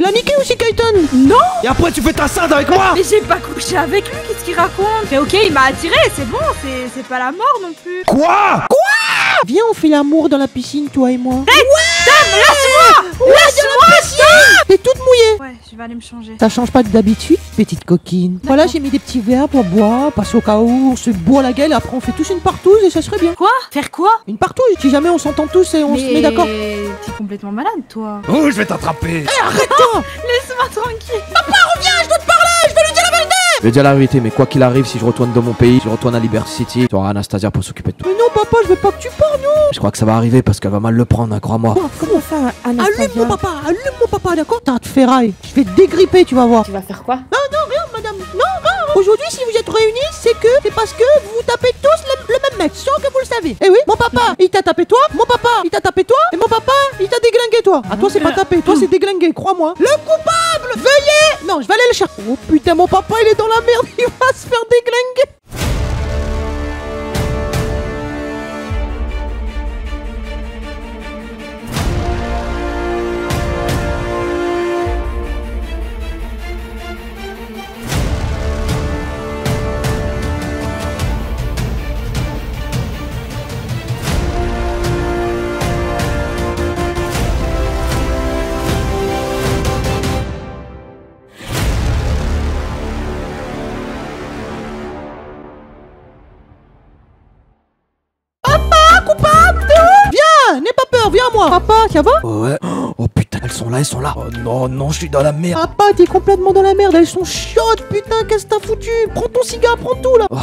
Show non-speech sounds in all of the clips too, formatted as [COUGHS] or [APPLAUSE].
Tu l'as niqué aussi, Kaiten Non. Et après, tu fais ta avec moi. Mais j'ai pas couché avec lui, qu'est-ce qu'il raconte? Mais ok, il m'a attiré, c'est bon, c'est c'est pas la mort non plus. Quoi? Viens, on fait l'amour dans la piscine, toi et moi. Lâche-moi Lâche-moi T'es toute mouillée Ouais, je vais aller me changer. Ça change pas d'habitude, petite coquine. Voilà, j'ai mis des petits verres pour boire, parce au cas où on se boit la gueule, après on fait tous une partouze et ça serait bien. Quoi? Faire quoi? Une partouze, si jamais on s'entend tous et on se met d'accord. T'es complètement malade, toi. Oh, je vais t'attraper Arrête-toi [LAUGHS] Laisse-moi tranquille. Je vais dire la vérité, mais quoi qu'il arrive, si je retourne dans mon pays, je retourne à Liberty City, tu auras Anastasia pour s'occuper de tout. Mais non, papa, je veux pas que tu parles, non Je crois que ça va arriver parce qu'elle va mal le prendre, hein, crois-moi. Quoi Comment ça, Anastasia Allume mon papa, allume mon papa, d'accord T'as de ferraille. Je vais te dégripper, tu vas voir. Tu vas faire quoi? Madame. Aujourd'hui, si vous êtes réunis, c'est que c'est parce que vous vous tapez tous le, le même mec, sans que vous le savez. Eh oui, mon papa, il t'a tapé toi, mon papa, il t'a tapé toi, et mon papa, il t'a déglingué toi. Ah, toi, c'est pas tapé, toi, c'est déglingué, crois-moi. Le coupable, veuillez. Non, je vais aller le chercher. Oh putain, mon papa, il est dans la merde, [LAUGHS] il va se faire déglinguer. Peur, viens à moi. Papa, elles sont là, elles sont là. Oh non, non, je suis dans la merde. Papa, t'es complètement dans la merde, elles sont chaudes, putain, qu'est-ce que t'as foutu? Prends ton cigare, prends tout là. Oh,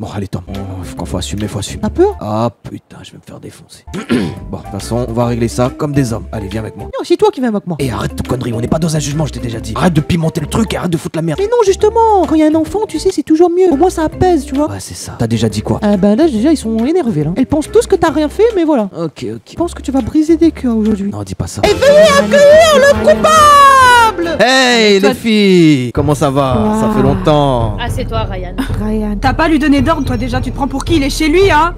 bon, allez, Tom, oh, faut faut assumer, faut assumer. T'as peur Ah putain, je vais me faire défoncer. [COUGHS] bon, de toute façon, on va régler ça comme des hommes. Allez, viens avec moi. Non, c'est toi qui viens avec moi. Et arrête tes conneries, on n'est pas dans un jugement, je t'ai déjà dit. Arrête de pimenter le truc et arrête de foutre la merde. Mais non, justement, quand il y a un enfant, tu sais, c'est toujours mieux. Au moins, ça apaise, tu vois. Ouais, c'est ça. T'as déjà dit quoi? Ah ben là, déjà, ils sont énervés, là. Elles pensent tous que t'as rien fait, mais voilà. Ok, ok. Je pense que tu vas briser des cœurs aujourd'hui. Non, dis pas ça. Coupable Hey Toi- les filles Comment ça va? Ça fait longtemps. Ah, c'est toi, Ryan. Ryan. T'as pas lui donné d'ordre, toi déjà, tu te prends pour qui? Il est chez lui, hein?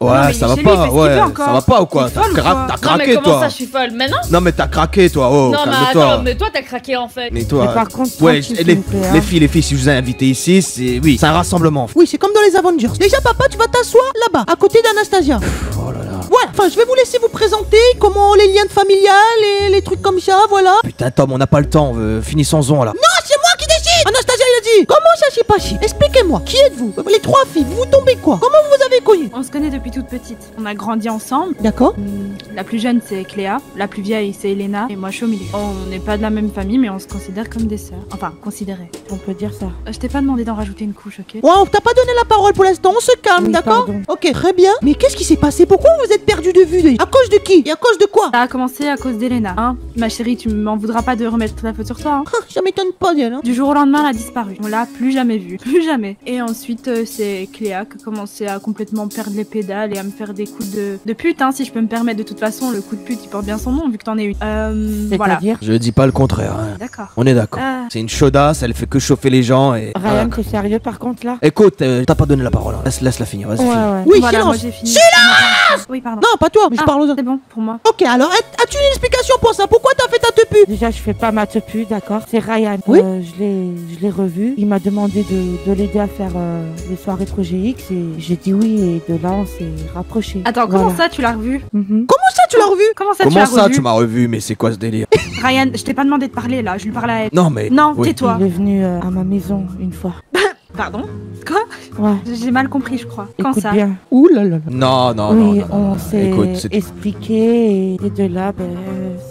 Ouais, Non, ça va lui, pas, ouais. Ça va pas ou quoi? T'as folle ou cra- quoi? t'as Non, mais craqué comment toi ça, je suis folle? Mais non Non mais t'as craqué toi, oh, Non, mais attends, mais toi, t'as craqué en fait. Mais toi, Mais par contre, ouais, tranquille, les, plaît, hein. les filles, les filles, si je vous ai invité ici, c'est oui, c'est un rassemblement. Oui, c'est comme dans les Avengers. Déjà, papa, tu vas t'asseoir là-bas, à côté d'Anastasia. Oh là. Voilà, enfin, je vais vous laisser vous présenter comment les liens de familial et les trucs comme ça, voilà. Putain Tom, on n'a pas le temps, euh, finissons-en là. C'est dit Comment ça s'est passé Expliquez-moi, qui êtes-vous? Les trois filles, vous tombez quoi? Comment vous avez connu? On se connaît depuis toute petite. On a grandi ensemble. D'accord La plus jeune, c'est Cléa. La plus vieille, c'est Elena. Et moi, je suis au milieu. On n'est pas de la même famille, mais on se considère comme des sœurs. Enfin, considéré. On peut dire ça. Euh, Je t'ai pas demandé d'en rajouter une couche, ok? Ouais, on t'a pas donné la parole pour l'instant, on se calme, Oui, d'accord? Ok, très bien. Mais qu'est-ce qui s'est passé? Pourquoi vous êtes perdu de vue? À cause de qui? Et à cause de quoi? Ça a commencé à cause d'Elena, hein Ma chérie, tu m'en voudras pas de remettre la faute sur toi, hein Ah, Ça m'étonne pas d'elle, hein. Du jour au lendemain, elle a disparu. On l'a plus jamais vue. Plus jamais. Et ensuite, euh, c'est Cléa qui a commencé à complètement perdre les pédales et à me faire des coups de, de pute, hein, si je peux me permettre. De toute façon, le coup de pute, il porte bien son nom, vu que t'en es une. Euh, voilà. C'est-à-dire Je dis pas le contraire, hein. D'accord. On est d'accord. Ah. C'est une chaudasse, elle fait que chauffer les gens et. Ryan, t'es sérieux par contre là? Écoute, euh, t'as pas donné la parole, hein. laisse, laisse la finir, vas-y. Ouais, ouais. Oui, voilà, silence fini. Oui, pardon. Non, pas toi, mais je Ah, parle aux autres. C'est bon pour moi. Ok, alors as- as-tu une explication Déjà, je fais pas ma tepu, d'accord C'est Ryan. Oui. Euh, je l'ai, je l'ai revu. Il m'a demandé de, de l'aider à faire euh, les soirées Projet X et j'ai dit oui et de là on s'est rapprochés. Attends, comment Voilà. ça tu l'as revu? Mhm. Comment ça, tu l'as revu? Comment ça tu Comment l'as ça, revu tu m'as revu? Mais c'est quoi ce délire? [LAUGHS] Ryan, je t'ai pas demandé de parler là, je lui parlais à elle. Non, mais. Non, oui. tais-toi. Il est venu euh, à ma maison une fois. [LAUGHS] Pardon Quoi Ouais. J'ai mal compris, je crois. Quand Écoute ça bien. Ouh là là. Non, non, non. oui, non, non, on s'est expliqué et, et de là, ben,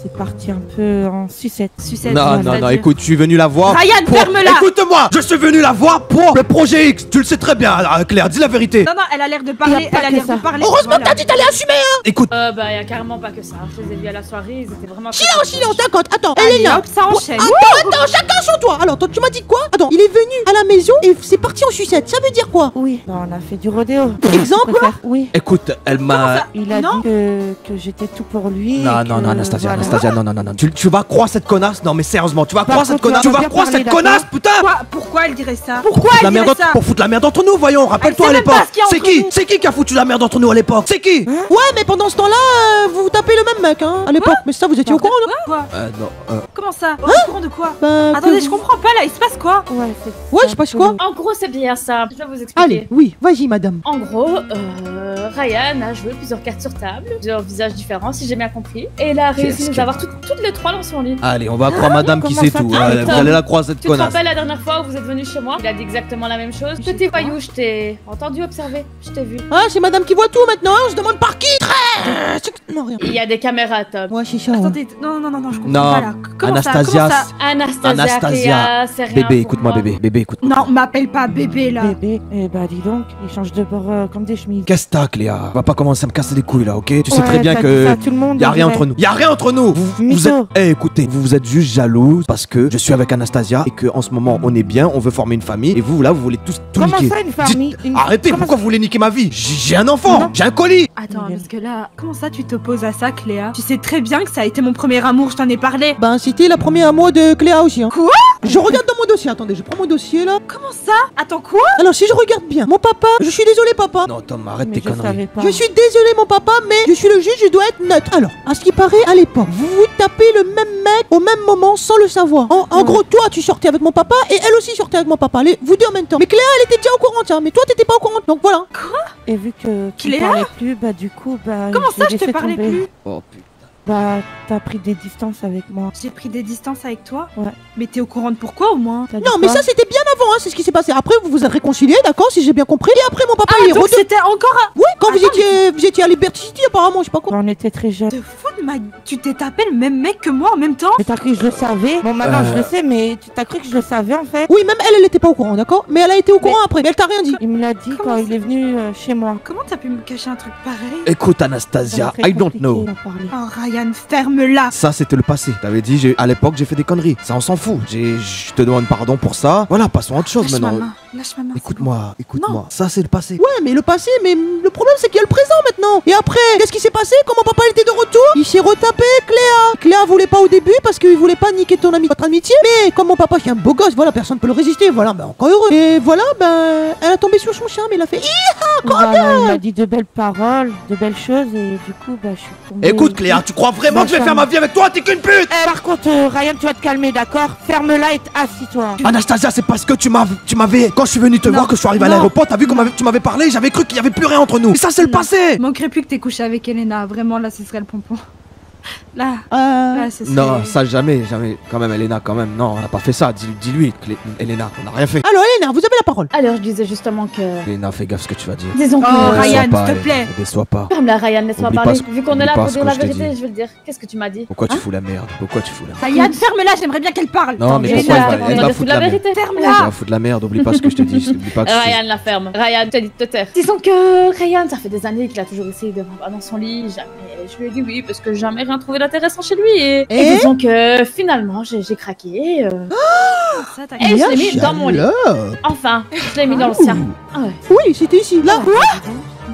c'est parti un peu en sucette. Sucette. Non, non, non, écoute, je suis venu la voir. Ryan, pour- ferme-la Écoute-moi Je suis venu la voir pour le projet X Tu le sais très bien, alors, Claire, dis la vérité Non, non, elle a l'air de parler, elle a l'air de parler. Heureusement que t'as dit t'allais assumer, hein Écoute, Euh, bah, y a carrément pas que ça. Je les ai vus à la soirée, ils étaient vraiment. Silence, silence, d'accord, attends, Allez, Elena hop, ça enchaîne. Attends, attends, chacun son toit Alors, toi, tu m'as dit quoi? Attends, il est venu à la maison et c'est parti en sucette, ça veut dire quoi Oui, bah, on a fait du rodéo. Exemple Oui. écoute, elle m'a. Il a Non. dit que, que j'étais tout pour lui. Non, et non, que, non, Anastasia, voilà. Anastasia, non, non, non, non. Tu, tu vas croire cette connasse? Non, mais sérieusement, tu vas Par croire cette contre, connasse? Tu vas croire cette connasse, putain? Pourquoi, pourquoi elle dirait ça? Pour Pourquoi foutre la elle merde dirait entre- ça? Pour foutre la merde entre nous, voyons, rappelle-toi à l'époque. C'est qui? C'est qui qui a foutu la merde entre nous à l'époque? C'est qui? Ouais, mais pendant ce temps-là, euh, vous tapez le même mec, hein, à l'époque. Mais ça, vous étiez au courant, non? Quoi? Euh, non, euh, Comment ça? Au courant de quoi? Bah, Attendez, je comprends pas là, il se passe quoi? Ouais, c'est Ouais, je sais pas c'est quoi. En gros, c'est bien ça. Je vais vous expliquer. Allez, oui, vas-y, madame. En gros, euh, Ryan a joué plusieurs cartes sur table, plusieurs visages différents, si j'ai bien compris. Et il a réussi à nous avoir toutes, toutes les trois dans son lit. Allez, on va croire madame qui sait tout. te- vous allez la croire cette Tu te connasse. rappelles la dernière fois où vous êtes venu chez moi? Il a dit exactement la même chose. Petit voyou, je t'ai entendu observer, je t'ai vu. Ah, c'est madame qui voit tout maintenant, hein, se demande par qui Non, rien. Il y a des caméras, Tom. Ouais, c'est ça. ouais. Attendez, non, non, non, non, je comprends Non, pas là. Comment Anastasia, ça, comment ça Anastasia, Bébé, écoute-moi, moi. bébé, bébé, écoute. Non, m'appelle pas bébé là. bébé. Eh bah, dis donc, il change de bord euh, comme des chemises. Qu'est-ce que t'as, Cléa Va pas commencer à me casser les couilles là, ok? Tu sais Ouais, très bien t'as que. ça à tout le monde, Y a on rien dirait. entre nous. Y a rien entre nous. Vous, vous Mytho. êtes. Eh, écoutez, vous vous êtes juste jalouse parce que je suis avec Anastasia et que en ce moment on est bien, on veut former une famille et vous là vous voulez tous tout Comment niquer. ça, une famille une- Arrêtez, Comment pourquoi vous voulez niquer ma vie? J'ai j'ai un enfant, Non. j'ai un colis. Attends, parce que là, comment ça tu t'opposes à ça, Cléa? Tu sais très bien que ça a été mon premier amour, je t'en ai parlé. Ben, c'était la première mot de Cléa aussi. Hein. Quoi? Je regarde dans mon dossier. Attendez, je prends mon dossier là. Comment ça? Attends quoi Alors, si je regarde bien, mon papa, je suis désolé, papa. Non, Tom, arrête Mais tes je conneries. savais pas. Je suis désolé, mon papa, mais je suis le juge, je dois être neutre. Alors, à ce qui paraît, à l'époque, vous vous tapez le même mec au même moment sans le savoir. En, en Ouais. gros, toi, tu sortais avec mon papa et elle aussi sortait avec mon papa. Les, vous deux en même temps. Mais Cléa, elle était déjà au courant, tiens. Mais toi, t'étais pas au courant. Donc voilà. Et vu que tu Cléa parlais plus, bah du coup, bah. Comment ça, je te parlais tomber. plus Oh putain. Bah, t'as pris des distances avec moi. J'ai pris des distances avec toi Ouais. Mais t'es au courant de pourquoi au moins Non, mais ça, c'était bien avant, hein. C'est ce qui s'est passé. Après, vous vous êtes réconciliés, d'accord, si j'ai bien compris. Et après, mon papa, Ah, il est donc retourné. c'était encore un... Oui, quand vous étiez, vous étiez à Liberty City, apparemment, je sais pas quoi. On était très jeunes. De ma... Tu t'es tapé le même mec que moi en même temps Mais t'as cru que je le savais Bon, maintenant Euh. je le sais, mais tu t'as cru que je le savais en fait Oui, même elle, elle était pas au courant, d'accord? Mais elle a été au courant après. Mais elle t'a rien dit. Il me l'a dit Comment quand il est venu euh, chez moi. Comment t'as pu me cacher un truc pareil? Écoute, Anastasia, I don't know. Oh Ryan, ferme-la Ça, c'était le passé. T'avais dit, j'ai- à l'époque, j'ai fait des conneries. Ça, on s'en fout. J'ai- Je te demande pardon pour ça. Voilà, passons à autre chose Lâche ma maintenant. main, lâche ma main. Écoute-moi, écoute-moi. Ça, c'est le passé. Ouais, mais le passé, mais le problème, c'est qu'il y a le présent maintenant. Et après, qu'est-ce qui s'est passé? Mon papa il était de retour, il s'est retapé Cléa. Cléa voulait pas au début parce qu'il voulait pas niquer ton ami, votre amitié. Mais comme mon papa, c'est un beau gosse, voilà, personne peut le résister. Voilà, ben encore heureux. Et voilà, ben, elle a tombé sur son charme. Il a fait. Voilà, il m'a dit de belles paroles, de belles choses et du coup, bah je suis tombée. Écoute, Cléa, tu crois vraiment que je vais faire ma vie avec toi? T'es qu'une pute Eh, par contre, euh, Ryan, tu vas te calmer, d'accord? Ferme-la et assis-toi. Anastasia, c'est parce que tu m'as, tu m'avais, quand je suis venu te Non, voir, que je suis arrivé à non. l'aéroport, t'as vu comment tu m'avais parlé, j'avais cru qu'il y avait plus rien entre nous. Et ça, c'est le Non. passé. Il manquerait plus que t'aies couché avec Elena. Vraiment, là, ce serait le pompon. Là, Euh, là. Non, ça jamais, jamais. Quand même, Elena, quand même. Non, on n'a pas fait ça. Dis- Dis-lui, Clé- Elena, on n'a rien fait. Alors, Elena, vous avez la parole. Alors, je disais justement que. Elena, fais gaffe ce que tu vas dire. Disons que. Oh, Ne Ryan, pas, s'il te plaît. Elena, Ne déçois pas. Ferme-la, Ryan, laisse-moi Oublie parler. ce- Vu qu'on est oublie là pas pour ce dire que la je t'ai vérité, dit. je vais le dire. Qu'est-ce que tu m'as dit Pourquoi tu fous la merde Pourquoi tu fous la merde Ryan, ferme-la, j'aimerais bien qu'elle parle. Non, mais Et pourquoi là, elle va- on elle va de foutre foutre la la merde vérité. Ferme-la. vas foutre la merde, oublie pas ce que je te dis. Oublie pas que Ryan la ferme. Ryan, t'ai dit de te taire. Disons que Ryan, ça fait des années qu'il a toujours essayé de m'avoir dans son lit. Jamais. Je lui ai dit oui parce que jamais rien trouvé d'intéressant chez lui. Et, et que finalement, j'ai j'ai craqué. euh, Ça, t'as- Et je l'ai mis dans mon lit. Enfin, je l'ai mis dans le sien. Ah ouais. Oui, c'était ici. Là.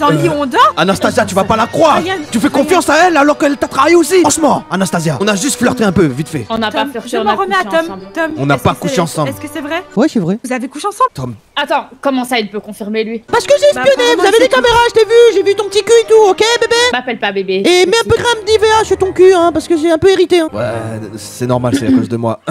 Dans le lit où on dort Anastasia, tu vas pas la croire. Ryan, Tu fais confiance à elle alors qu'elle t'a trahi aussi. Franchement, Anastasia, on a juste flirté un peu, vite fait. On n'a pas Tom, flirté, je on m'en a remets à couché Tom. ensemble. Tom, On n'a pas couché ensemble. Est-ce que c'est vrai Ouais, c'est vrai. Vous avez couché ensemble Attends, comment ça il peut confirmer lui Parce que j'ai Bah, espionné. vous avez des caméras, je t'ai vu. J'ai vu ton petit cul et tout, ok, bébé M'appelle pas bébé. Et mets un peu de crème d'IVA sur ton cul, hein, parce que j'ai un peu irrité. Hein. Ouais, c'est normal, c'est à cause de moi. [CLEARS THROAT]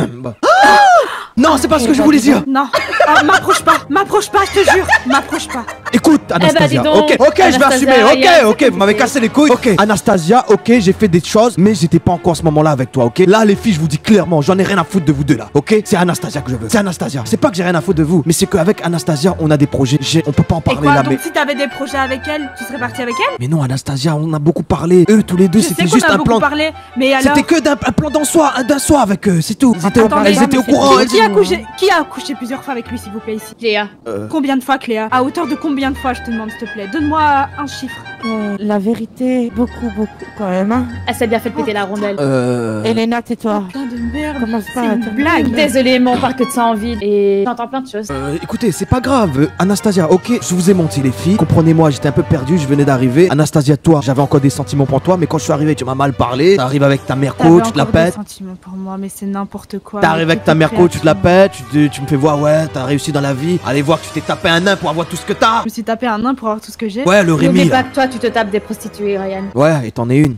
Non, c'est pas ce que je voulais dire. Non. Ah, m'approche pas, m'approche pas, je te jure. M'approche pas. Écoute, Anastasia. bah, dis donc, ok, ok, je vais Anastasia, assumer. Ok, ok, vous m'avez cassé les couilles. Ok, Anastasia, ok, j'ai fait des choses, mais j'étais pas encore à ce moment-là avec toi. Ok, là, les filles, je vous dis clairement, j'en ai rien à foutre de vous deux là. Ok, c'est Anastasia que je veux. C'est Anastasia. C'est pas que j'ai rien à foutre de vous, mais c'est qu'avec Anastasia, on a des projets. J'ai- On peut pas en Et parler quoi là, Donc mais. si t'avais des projets avec elle, tu serais parti avec elle? Mais non, Anastasia, on a beaucoup parlé. Eux, tous les deux, Je sais c'était qu'on juste a un beaucoup plan. parlé, mais alors... C'était que d'un un plan d'un soir, d'un soir avec eux, c'est tout. Ils étaient, au- Attendez, elles non, étaient mais au courant. Qui, elles- qui a couché, qui a couché plusieurs fois avec lui, s'il vous plaît, ici? Cléa. Euh, Combien de fois, Cléa? À hauteur de combien de fois, je te demande, s'il te plaît? Donne-moi un chiffre. Euh, la vérité, beaucoup, beaucoup quand même. Hein. Elle s'est bien fait péter la rondelle. Euh... Elena, tais-toi. Plein de merde. Commence pas à une blague. Désolée, mais on parle que de ça en ville et j'entends plein de choses. Euh, écoutez, c'est pas grave. Anastasia, ok, je vous ai menti les filles. Comprenez-moi, j'étais un peu perdu, je venais d'arriver. Anastasia, toi, j'avais encore des sentiments pour toi, mais quand je suis arrivé, tu m'as mal parlé. T'arrives avec ta mère coach, tu te la encore des pètes. sentiments pour moi, mais c'est n'importe quoi. T'arrives avec ta mère coach, tu te la pètes, tu, te- tu me fais voir, ouais, t'as réussi dans la vie. Allez voir que tu t'es tapé un nain pour avoir tout ce que t'as. Je me suis tapé un nain pour avoir tout ce que j'ai. Ouais, le Rémi. Toi, tu te tapes des prostituées, Ryan. Ouais, et t'en es une.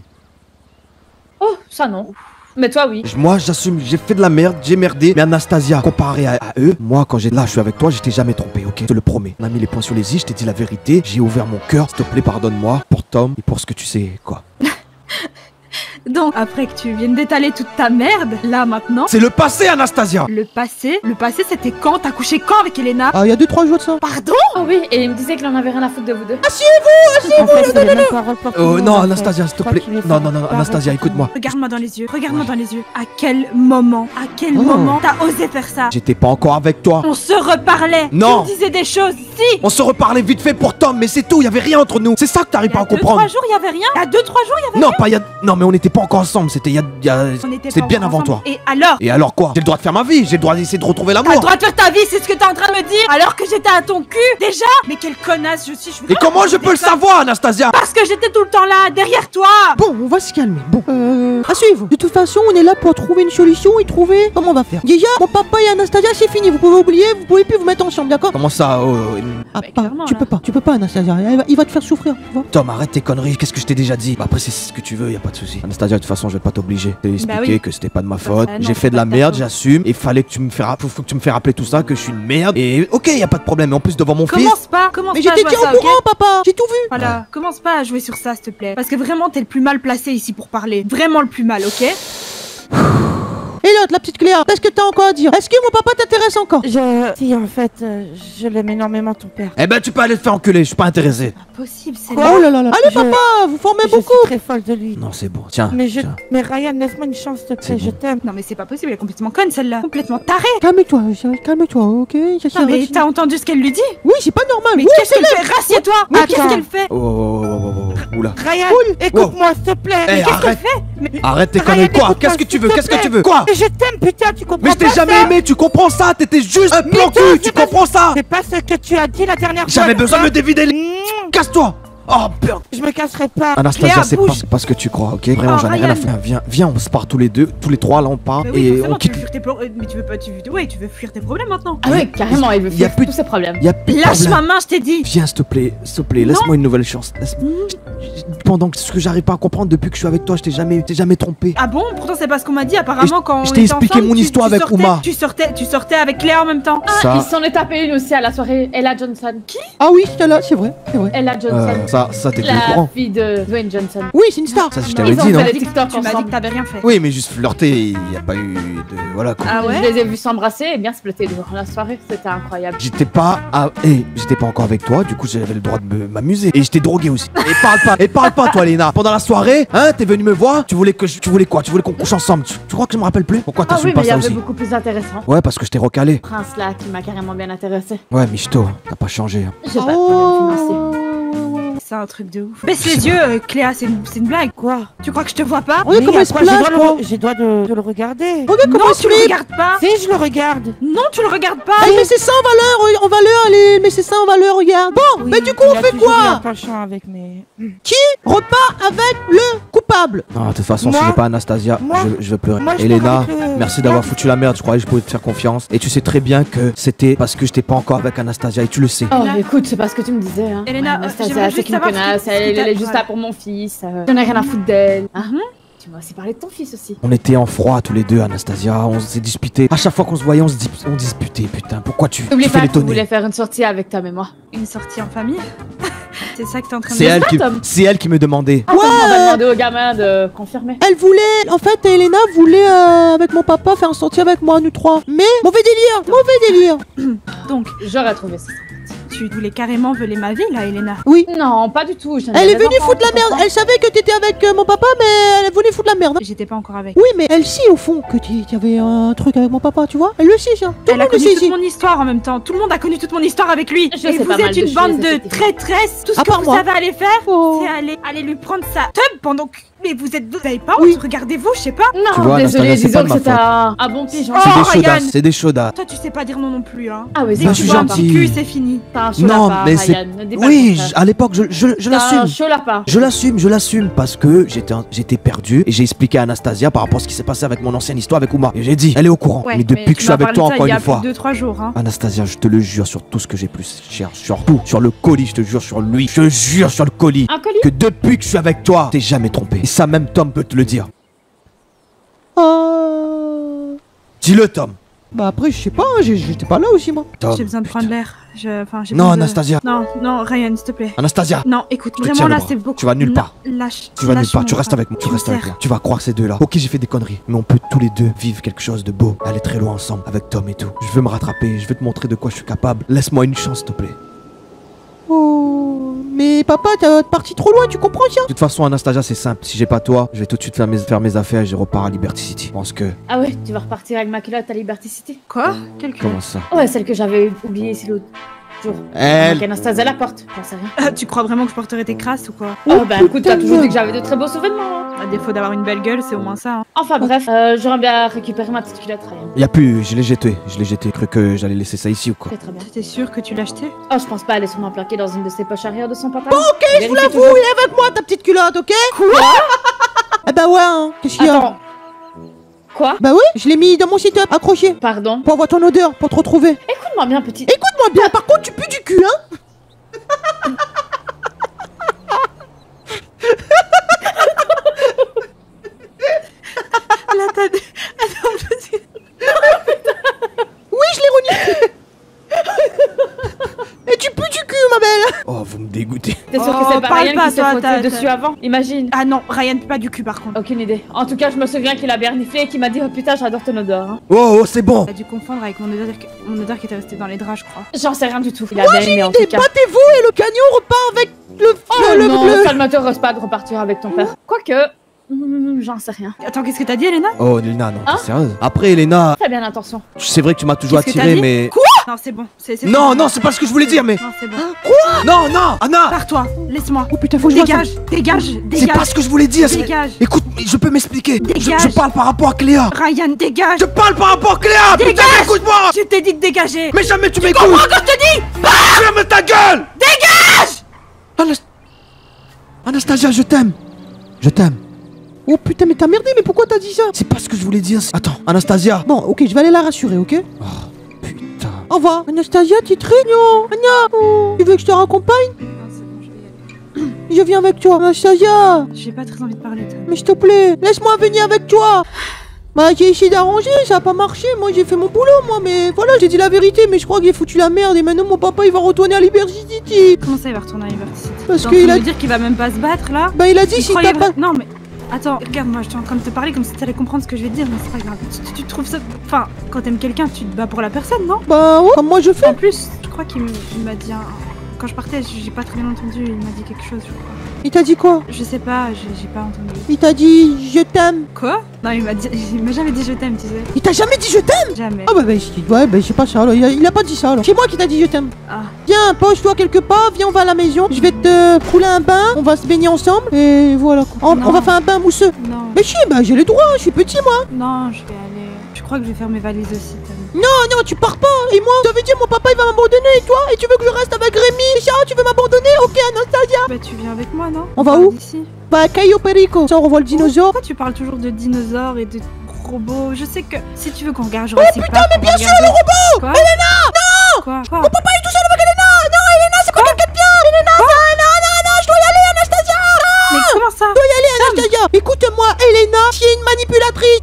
Oh, ça non. Mais toi, oui. Moi, j'assume, j'ai fait de la merde, j'ai merdé. Mais Anastasia, comparé à, à eux, moi, quand j'ai là, je suis avec toi, je t'ai jamais trompé, ok? Je te le promets. On a mis les points sur les i, je t'ai dit la vérité. J'ai ouvert mon cœur. S'il te plaît, pardonne-moi pour Tom et pour ce que tu sais, quoi. [LAUGHS] Donc, après que tu viennes d'étaler toute ta merde, là maintenant, C'est le passé, Anastasia le passé, le passé c'était quand? T'as couché quand avec Elena? Ah, il y a 2-3 jours de ça. Pardon? Oh oui, et il me disait qu'il en avait rien à foutre de vous deux. Tout le Oh non. Anastasia, s'il te plaît. Non, non, non, Anastasia, écoute-moi. Regarde-moi dans les yeux, regarde-moi dans les yeux. À quel moment, à quel moment t'as osé faire ça? J'étais pas encore avec toi. On se reparlait Non. Tu me disais des choses, si On se reparlait vite fait pour Tom, mais c'est tout, y avait rien entre nous. C'est ça que Il t'arrives y pas a à deux, comprendre. trois jours, il y avait rien Il y a deux, trois jours, il y avait Non, pas y a. Non, mais on n'était pas encore ensemble, c'était il y a. y bien avant ensemble. Et alors Et alors quoi? J'ai le droit de faire ma vie, j'ai le droit d'essayer de retrouver T'as le l'amour. droit de faire ta vie, c'est ce que t'es en train de me dire Alors que j'étais à ton cul, déjà? Mais quelle connasse je suis, je Et comment je peux le savoir, Anastasia? Parce que j'étais tout le temps là, derrière toi Bon, on va se calmer. Bon, euh, à suivre. De toute façon, on est là pour trouver une solution et trouver comment on va faire. Déjà, mon papa et Anastasia, c'est fini. Vous pouvez oublier, vous pouvez plus vous mettre ensemble, d'accord? Comment ça oh, oh, Ah, Bah, pas, clairement, tu là. peux pas, tu peux pas, Anastasia. Il va, il va te faire souffrir, tu vois? Tom, arrête tes conneries, qu'est-ce que je t'ai déjà dit? Bah après, c'est ce que tu veux, y a pas de souci. Anastasia, de toute façon, je vais pas t'obliger. T'ai expliqué Bah oui. que c'était pas de ma Bah, faute. non, J'ai fait de la merde, j'assume. Et fallait que tu me faut, faut que tu me fais rappeler tout ça, que je suis une merde. Et ok, y a pas de problème. Et en plus, devant mon fils. Commence pas, commence Mais j'étais déjà au courant, papa. J'ai tout vu. Voilà, commence pas à jouer sur ça, s'il te plaît. Parce que vraiment, t'es le plus mal placé ici pour parler. Vraiment le plus mal, ok [SIGHS] [SIGHS] Et l'autre, la petite Cléa, qu'est-ce que t'as encore à dire? Est-ce que mon papa t'intéresse encore? Je... Si, en fait, euh, je l'aime énormément, ton père. Eh ben, tu peux aller te faire enculer, je suis pas intéressé. Impossible, c'est Oh là là là. Allez, Je- papa, vous formez Je beaucoup. suis très folle de lui. Non, c'est bon, tiens. Mais je... tiens. Mais Ryan, laisse-moi une chance, s'il te C'est plaît, je bon. t'aime. Non mais c'est pas possible, elle est complètement conne celle-là. Complètement tarée. Calme-toi, calme-toi, ok? Ça, ça Non va, mais t'as entendu ce qu'elle lui dit? Oui, c'est pas normal. Mais Oui, qu'est-ce qu'elle fait? Rassieds-toi Mais Ah, Qu'est-ce attends. qu'elle fait? Oh, oh, oh, oh, oh, oh, oula. Ryan, écoute-moi, s'il te plaît. Eh, Mais qu'est-ce arrête. qu'elle fait Arrête tes Ryan, conneries. Quoi? écoute-moi, Qu'est-ce que tu s'il veux te Qu'est-ce que plaît. tu veux? Quoi? Mais je t'aime, putain, tu comprends Mais je t'ai jamais aimé, tu comprends ça T'étais juste un plan cul, tu comprends ça. C'est pas ce que tu as dit la dernière fois. J'avais besoin de me dévider les... Mmh, Casse-toi Oh, putain Je me casserai pas. Anastasia, c'est pas, c'est pas ce que tu crois, ok? Vraiment, Oh, j'en ai rien à faire. Viens, viens, on se part tous les deux, tous les trois, là on part oui, et on tu quitte. veux fuir tes pro- euh, Mais tu veux pas, tu veux, ouais, tu veux fuir tes problèmes maintenant. Ah oui, carrément, il veut Y a fuir plus de- tous ses problèmes. Y a plus Lâche problème. ma main, je t'ai dit. Viens, s'il te plaît, s'il te plaît, laisse-moi une nouvelle chance. Laisse- Pendant que ce que j'arrive pas à comprendre depuis que je suis avec toi, je t'ai jamais, jamais trompé. Ah bon? Pourtant c'est pas ce qu'on m'a dit. Apparemment quand je t'ai expliqué ensemble, mon tu- histoire tu avec sortais- Uma. Tu sortais, tu sortais avec Claire en même temps. Ah, il s'en est tapé une aussi à la soirée. Ella Johnson. Qui? Ah oui, c'est là, c'est vrai, c'est vrai. Ella Johnson. Ça, ça t'étais au la courant. fille de Dwayne Johnson. Oui, c'est une star. Ça, je t'avais dit, non Tu m'as dit que t'avais rien fait. Oui, mais juste flirter, il y a pas eu de. Voilà quoi. Ah ouais Je les ai vus s'embrasser et bien se plotter durant la soirée. C'était incroyable. J'étais pas à... Eh, j'étais pas encore avec toi, du coup j'avais le droit de m'amuser. Et j'étais drogué aussi. Et parle pas, et parle pas toi Léna. Pendant la soirée, hein, t'es venu me voir, tu voulais que je... Tu voulais quoi? Tu voulais qu'on couche ensemble? Tu, tu crois que je me rappelle plus? Pourquoi Ah t'assumes oui, pas mais il y ça avait aussi? beaucoup plus intéressant. Ouais, parce que je t'ai recalé. Prince là qui m'a carrément bien intéressé. Ouais, Michto, t'as pas changé. hein. J'ai pas de problème financier. Oh. C'est un truc de ouf. Baisse les yeux, euh, Cléa, c'est une, c'est une blague. Quoi Tu crois que je te vois pas Regarde Mais comment il se quoi, je place, dois le quoi. dois de, de le regarder. Regarde comment Non, il se tu le regardes pas. Si, je le regarde. Non, tu le regardes pas. Elle met ses seins en valeur, en valeur, elle met ses seins en valeur, regarde. Bon, Oui, mais du coup, on fait quoi un penchant avec mes... Qui repart avec le coupable Non, de toute façon, Moi si j'ai pas Anastasia, Moi je, je vais pleurer. Moi, je Elena, merci d'avoir foutu la merde. Je croyais que je pouvais te faire confiance. Et tu sais très bien que c'était parce que j'étais pas encore avec Anastasia et tu le sais. Oh, écoute, c'est pas ce que tu me disais. Hein. Elena, Ouais, euh, Anastasia, c'est qui- connasse. Elle, est juste là pour mon fils. euh, J'en ai rien à foutre d'elle. Ah, Mhm. Tu m'as aussi parlé de ton fils aussi. On était en froid tous les deux, Anastasia. On s'est disputé. À chaque fois qu'on se voyait, on se dis- on disputait. Putain, pourquoi tu, tu fais tu voulais l'étonner faire une sortie avec Tom et moi. Une sortie en famille? [LAUGHS] C'est ça que t'es en train de C'est dire? elle, qui, Tom. c'est elle qui me demandait. Ah, Tom, on va demander au gamin de confirmer. Elle voulait, en fait, Elena voulait, euh, avec mon papa, faire un sortie avec moi, nous trois. Mais, mauvais délire, mauvais délire. [COUGHS] Donc, J'aurais trouvé ça. Tu voulais carrément voler ma vie là, Elena. Oui. Non, pas du tout. je Elle est venue foutre la merde. Elle savait que t'étais avec euh, mon papa, mais elle voulait foutre la merde. J'étais pas encore avec. Oui, mais elle sait au fond que tu avais un truc avec mon papa, tu vois. Elle le sait, ça. Tout Elle le a monde le connu sait toute mon histoire en même temps. Tout le monde a connu toute mon histoire avec lui. Je Et vous êtes une bande de traîtresses. Tout ce que vous savez aller faire, Oh. c'est aller, aller lui prendre sa tub pendant que. Mais vous êtes. Vous avez pas honte Oui. Regardez-vous, je sais pas. Non, Tu vois, désolé, Anastasia, c'est disons pas que de ma c'était un, un bon pigeon. Oh, C'est des Ryan. chaudasses, c'est des chaudasses. Toi, tu sais pas dire non non plus, hein. Ah oui, Bah, c'est je suis Tu vois un petit gentil. cul, c'est fini. T'as un chaud Non, lapin, mais c'est- Ryan. Ne dis pas Oui, le à l'époque, je, je, je T'as un l'assume. chaud lapin. Je l'assume, je l'assume parce que j'étais un- j'étais perdu et j'ai expliqué à Anastasia par rapport à ce qui s'est passé avec mon ancienne histoire avec Uma. Et j'ai dit, elle est au courant. Ouais, mais depuis que je suis avec toi encore il y une a fois. plus de 2-3 jours, hein. Anastasia, je te le jure sur tout ce que j'ai plus cher, sur tout, sur le colis, je te jure sur lui, je te jure sur le colis, Un colis que depuis que je suis avec toi, t'es jamais trompé. Et ça même Tom peut te le dire. Oh. Dis-le Tom. Bah après, je sais pas, hein, j'ai- j'étais pas là aussi, moi. Tom. J'ai besoin de putain. prendre l'air. Je- Enfin, j'ai Non besoin de- Anastasia, Non, non, Ryan, s'il te plaît. Anastasia, Non, écoute, te vraiment le là, bras. c'est beaucoup. Tu vas nulle Non, part. Lâche. tu vas nulle lâche part, mon tu restes bras. avec moi, tu Tu me restes avec serres. moi. Tu vas croire ces deux-là. Ok, j'ai fait des conneries, mais on peut tous les deux vivre quelque chose de beau, aller très loin ensemble avec Tom et tout. Je veux me rattraper, je veux te montrer de quoi je suis capable. Laisse-moi une chance, s'il te plaît. Oh. Mais papa, t'es parti trop loin, tu comprends ça De toute façon, Anastasia, c'est simple. Si j'ai pas toi, je vais tout de suite faire mes, faire mes affaires et je repars à Liberty City. Je pense que. Ah ouais, tu vas repartir avec ma culotte à Liberty City Quoi? Quel cul Comment ça? Ouais, celle que j'avais oubliée ici l'autre jour. Elle. Anastasia la porte, j'en sais rien. Ah, Tu crois vraiment que je porterai tes crasses ou quoi Oh, bah écoute, t'as toujours dit que j'avais de très beaux souvenirs. hein. À défaut d'avoir une belle gueule, c'est au moins ça. hein. Enfin bref, euh, j'aurais bien récupéré ma petite culotte, Ryan. Y a plus, je l'ai jeté. Je l'ai jeté. Cru que j'allais laisser ça ici ou quoi très bien. T'es sûr que tu l'as acheté Oh, je pense pas, elle est sûrement planquée dans une de ses poches arrière de son pantalon. Ok, je vous l'avoue, toujours. il est avec moi, ta petite culotte, ok? Quoi? Eh bah ouais, hein. Qu'est-ce qu'il y a? Attends. Quoi Bah oui, je l'ai mis dans mon sit-up, accroché. Pardon Pour avoir ton odeur, pour te retrouver. Écoute-moi bien, petite. Écoute-moi bien, par contre, tu pues du cul, hein Là, t'as. Attends, je- Oui, je l'ai renié. Et tu pues du cul, ma belle. Oh, vous me dégoûtez. T'es sûr Oh, que c'est pas Ryan pas, qui s'est dessus avant Imagine. Ah non, Ryan, pas du cul par contre. Aucune idée. En tout cas, je me souviens qu'il a bien reniflé et qu'il m'a dit Oh putain, j'adore ton odeur. hein. Oh, oh, c'est bon. T'as dû confondre avec mon odeur, qui- mon odeur qui était restée dans les draps, je crois. J'en sais rien du tout. Il a bien aimé en Et tout cas. battez-vous et le cagnon repart avec le... Oh le, non, le- ça ne m'intéresse pas de repartir avec ton père. Quoique, hmm, j'en sais rien. Attends, qu'est-ce que t'as dit, Elena? Oh, Elena, non, Hein? t'es sérieuse Après, Elena, Très bien l'intention. c'est vrai que tu m'as toujours Qu'est-ce que t'as attiré, dit? mais. Non, c'est bon. c'est c'est Non, bon. non, c'est pas ce que je voulais dire, mais. Non, c'est bon. Non, non, Anna Pars-toi, laisse-moi. Oh putain, faut que je Dégage, dégage, C'est pas dégage, ce que je voulais dire. c'est- dégage. Écoute, je peux m'expliquer. Je, Dégage. je parle par rapport à Cléa. Ryan, dégage. Je parle par rapport à Cléa Putain, Dégage. écoute-moi Je t'ai dit de dégager. Mais jamais tu m'écoutes Comprends quand je te dis Ferme ta gueule Dégage Anas- Anastasia, je t'aime. Je t'aime. Oh putain, mais t'as merdé, mais pourquoi t'as dit ça C'est pas ce que je voulais dire. c'est- Attends, Anastasia. Bon, ok, je vais aller la rassurer, ok Oh, putain. Au revoir. Anastasia, t'es très non. Anna, oh, tu veux que je te raccompagne Non, c'est bon, je vais y aller. Je viens avec toi. Anastasia, J'ai pas très envie de parler, toi. mais s'il te plaît, laisse-moi venir avec toi. Bah, j'ai essayé d'arranger, ça a pas marché. Moi, j'ai fait mon boulot, moi, mais voilà, j'ai dit la vérité, mais je crois que j'ai foutu la merde et maintenant mon papa il va retourner à Liberty City. Comment ça, il va retourner à Liberty City Parce qu'il a- dire qu'il va même pas se battre, là Bah, il a dit Tu si t'as pas. Non, mais... Attends, regarde-moi, je suis en train de te parler comme si t'allais comprendre ce que je vais te dire, mais c'est pas grave. Tu, trouves ça... Enfin, quand t'aimes quelqu'un, tu te bats pour la personne, non? Bah, ouais, comme moi je fais. En plus, je crois qu'il m'a dit... un- Quand je partais, j'ai pas très bien entendu, il m'a dit quelque chose, je crois. Il t'a dit quoi Je sais pas, j'ai pas entendu. Il t'a dit je t'aime. Quoi Non, il m'a dit... Il m'a jamais dit je t'aime, tu sais. Il t'a jamais dit je t'aime Jamais. Ah bah, bah, je- ouais, bah, c'est pas ça, alors. Il a, il a pas dit ça, alors. C'est moi qui t'a dit je t'aime. Ah. Viens, pose-toi quelque part, viens, on va à la maison. Je vais te couler un bain, on va se baigner ensemble, et voilà. On, on va faire un bain mousseux. Non, Mais si, bah, j'ai les droits, je suis petit, moi. non, je vais aller... Je crois que je vais faire mes valises aussi. Non, non, tu pars pas. Et moi, ça veut dire mon papa, il va m'abandonner, et toi. Et tu veux que je reste avec Rémi ça, tu veux m'abandonner Ok, Anastasia. Bah, tu viens avec moi, non? On va où? d'ici. Bah, Caio Perico. Ça, on revoit le dinosaure. Pourquoi tu parles toujours de dinosaures et de robots? Je sais que si tu veux qu'on regarde Jurassic Park, mais bien sûr le robot! Quoi? Elena! Non! Quoi? Quoi? Mon papa est tout seul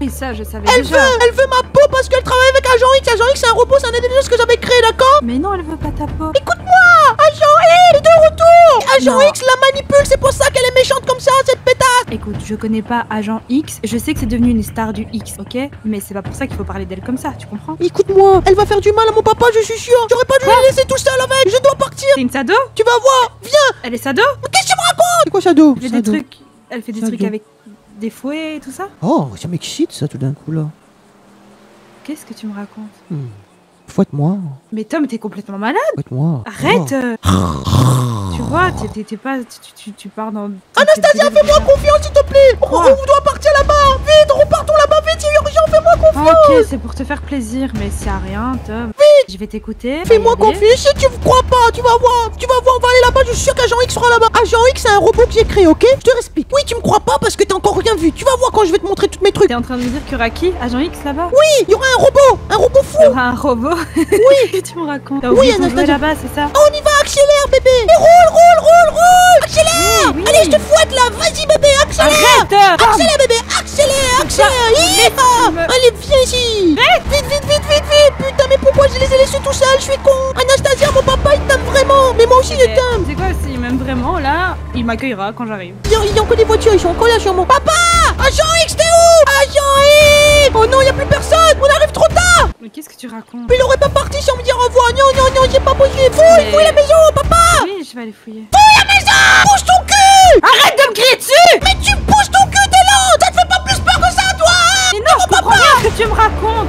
Et ça, je savais Elle déjà. veut, elle veut ma peau parce qu'elle travaille avec Agent X. Agent X, c'est un robot, c'est un intelligence que j'avais créé, d'accord Mais non, elle veut pas ta peau. Écoute-moi, Agent X est de retour. Agent Non. X la manipule, c'est pour ça qu'elle est méchante comme ça, cette pétasse. Écoute, je connais pas Agent X. Je sais que c'est devenu une star du X, ok Mais c'est pas pour ça qu'il faut parler d'elle comme ça, tu comprends Écoute-moi, elle va faire du mal à mon papa, je suis sûr. J'aurais pas dû la laisser tout seul avec. Je dois partir. C'est une sado Tu vas voir. Viens. Elle est sado Qu'est-ce que tu me racontes C'est quoi Shadow Elle fait des trucs. Elle fait des Sado. trucs avec des fouets et tout ça Oh, ça m'excite ça tout d'un coup là. Qu'est-ce que tu me racontes Hmm. Fouette-moi. Mais Tom, t'es complètement malade Fouette-moi. Arrête euh. Tu vois, t'es- pas. Tu, tu, tu pars dans. Anastasia, fais-moi confiance s'il te plaît. On, on doit partir là-bas. Vite, repartons là-bas. Vite, c'est urgent. Fais-moi confiance. Ok, c'est pour te faire plaisir, mais c'est à rien, Tom. Je vais t'écouter. Fais-moi Regardez. confiance. Si tu me crois pas, tu vas voir. Tu vas voir, on va aller là-bas. Je suis sûr qu'Agent X sera là-bas. Agent X, c'est un robot que j'ai créé, ok? Je te explique. Oui, tu me crois pas parce que t'as encore rien vu. Tu vas voir quand je vais te montrer tous mes trucs. T'es en train de me dire qu'il y aura qui Agent X là-bas? Oui, il y aura un robot. Un robot fou. Il y aura un robot Oui [LAUGHS] que tu me racontes Oui, Anastasia. là-bas, c'est ça? On y va, accélère, bébé. Et roule, roule, roule, roule. Accélère. Oui, oui. Allez, je te fouette là. Vas-y, bébé, accélère. Arrête Accélère, bébé, accélère, accélère. Allez, viens ici. Vite, vite, vite, vite, vite, vite. Putain, mais pourquoi je les ai laissés tout seuls Je suis con. Anastasia, mon papa, il t'aime vraiment. Mais moi aussi, je t'aime. C'est quoi, s'il m'aime vraiment, là, il m'accueillera quand j'arrive. Il y, a- il y a encore des voitures, ils sont encore là sur mon. Papa Agent X, t'es où? Agent X Oh non, il a plus personne. On arrive trop tard. Mais qu'est-ce que tu racontes? Mais il aurait pas parti sans me dire au revoir. Non, non, non, c'est pas possible. Fouille, Mais- fouille la maison, papa. Oui, je vais aller fouiller. Bouge ton cul Arrête de me crier dessus Mais tu bouges ton cul, t'es lent Ça te fait pas plus peur que ça, toi hein Mais non, je comprends rien ce que tu me racontes,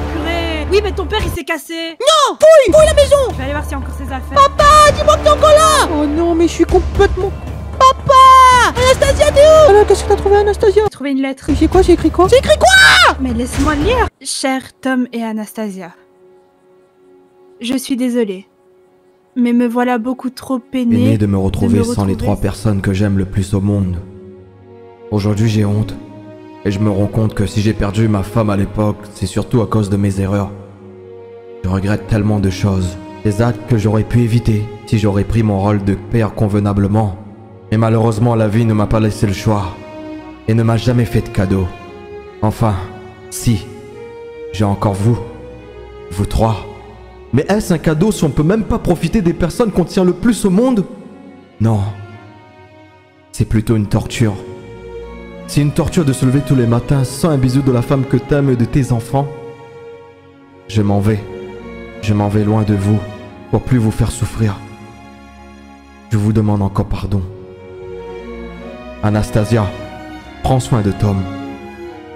Oui, mais ton père, il s'est cassé Non Fouille Fouille la maison Je vais aller voir s'il y a encore ses affaires. Papa Dis-moi que t'es encore là Oh non, mais je suis complètement... Papa Anastasia, t'es où? Alors, qu'est-ce que t'as trouvé, Anastasia? J'ai trouvé une lettre. C'est quoi C'est écrit quoi? C'est écrit quoi? Mais laisse-moi le lire. Cher Tom et Anastasia, je suis désolée, mais me voilà beaucoup trop peinée. Aimé de me retrouver me sans les trois personnes que j'aime le plus au monde. Aujourd'hui j'ai honte. Et je me rends compte que si j'ai perdu ma femme à l'époque, c'est surtout à cause de mes erreurs. Je regrette tellement de choses. Des actes que j'aurais pu éviter si j'aurais pris mon rôle de père convenablement. Mais malheureusement la vie ne m'a pas laissé le choix. Et ne m'a jamais fait de cadeau. Enfin, si. J'ai encore vous. Vous trois. Mais est-ce un cadeau si on peut même pas profiter des personnes qu'on tient le plus au monde? Non. C'est plutôt une torture. C'est une torture de se lever tous les matins sans un bisou de la femme que t'aimes et de tes enfants. Je m'en vais. Je m'en vais loin de vous pour plus vous faire souffrir. Je vous demande encore pardon. Anastasia, prends soin de Tom.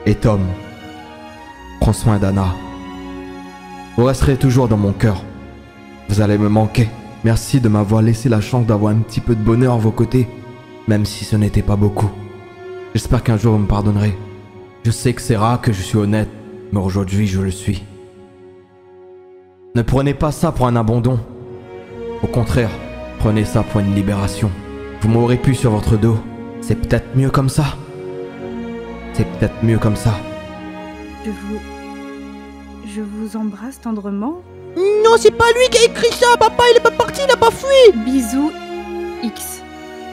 Et Tom, prends soin d'Anna. Vous resterez toujours dans mon cœur. Vous allez me manquer. Merci de m'avoir laissé la chance d'avoir un petit peu de bonheur à vos côtés, même si ce n'était pas beaucoup. J'espère qu'un jour vous me pardonnerez. Je sais que c'est rare que je suis honnête, mais aujourd'hui je le suis. Ne prenez pas ça pour un abandon. Au contraire, prenez ça pour une libération. Vous m'aurez pu sur votre dos. C'est peut-être mieux comme ça. C'est peut-être mieux comme ça. Je vous. Je vous embrasse tendrement. Non, c'est pas lui qui a écrit ça Papa, il est pas parti, il a pas fui Bisous X.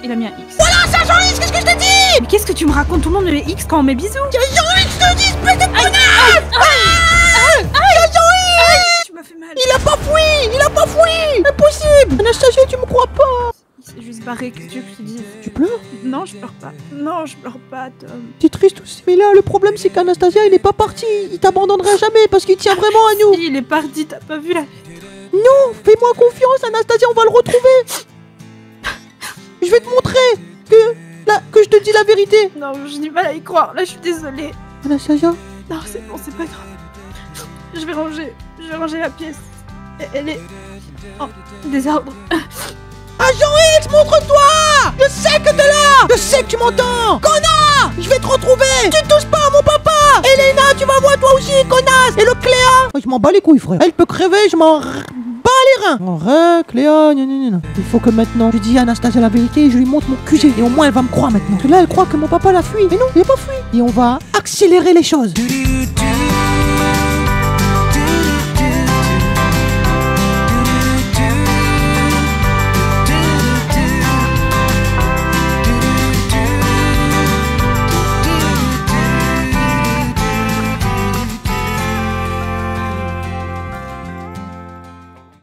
Il a mis un X. Voilà, c'est Agent X, qu'est-ce que je t'ai dit Mais qu'est-ce que tu me racontes? Tout le monde me met X quand on met bisous. C'est Agent X, je te dis, espèce de connasse Ah C'est Agent X Tu m'as fait mal. Il a pas fui Il a pas fui Impossible Anastasia, tu me crois pas juste barré, que tu veux que je te dise? Tu pleures? Non, je pleure pas. Non, je pleure pas, Tom. C'est triste aussi, mais là, le problème, c'est qu'Anastasia, il est pas parti. Il t'abandonnera jamais parce qu'il tient vraiment à nous. Si, il est parti, t'as pas vu la. Non, fais-moi confiance, Anastasia, on va le retrouver. Je vais te montrer que, là, que je te dis la vérité. Non, j'ai du mal à y croire. Là, je suis désolée. Anastasia? Non, c'est bon, c'est pas grave. Je vais ranger. Je vais ranger la pièce. Elle est. en désordre. [LAUGHS] Agent X, montre-toi Je sais que t'es là Je sais que tu m'entends Connard Je vais te retrouver Tu touches pas à mon papa Elena, tu vas voir toi aussi, connasse Et le Cléa? Je m'en bats les couilles, frère. Elle peut crever, je m'en bats les reins Cléa, gna, gna, gna, gna. Il faut que maintenant, je dis à Anastasia la vérité et je lui montre mon QG. Et au moins, elle va me croire maintenant. Parce que là, elle croit que mon papa l'a fui. Mais non, il a pas fui. Et on va accélérer les choses.